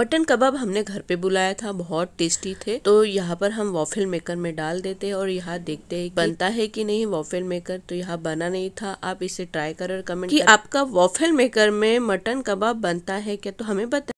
Mutton कबाब हमने घर पे बुलाया था बहुत टेस्टी थे। तो यहाँ पर हम वॉफिल मेकर में डाल देते हैं और यहाँ देखते हैं बनता है कि नहीं वॉफिल मेकर तो यहाँ बना नहीं था। आप इसे ट्राई कर और कमेंट कि आपका वॉफिल मेकर में मटन कबाब बनता है क्या? तो हमें बता